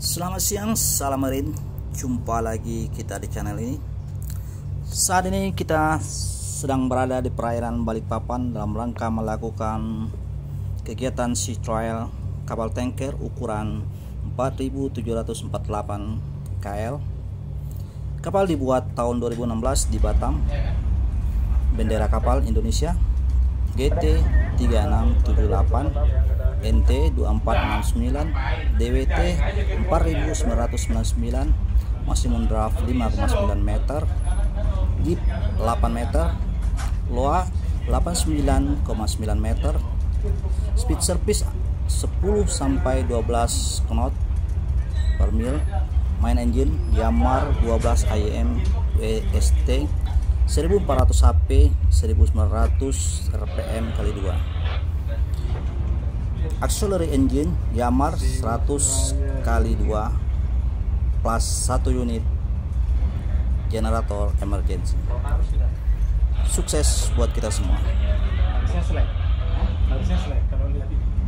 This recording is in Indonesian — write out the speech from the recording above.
Selamat siang, salam marin. Jumpa lagi kita di channel ini. Saat ini kita sedang berada di perairan Balikpapan dalam rangka melakukan kegiatan sea trial kapal tanker ukuran 4748 KL. Kapal dibuat tahun 2016 di Batam. Bendera kapal Indonesia GT 3678 NT 2469 DWT 4999 maksimum draft 5,9 meter deep 8 meter loa 89,9 meter speed service 10 sampai 12 knot per mil main engine Yamar 12 IM WST 1400 HP 1900 rpm kali 2 auxiliary engine Yamar 100 kali 2 plus 1 unit generator emergency. Sukses buat kita semua. Harusnya selek. Harusnya selek kalau lihat ini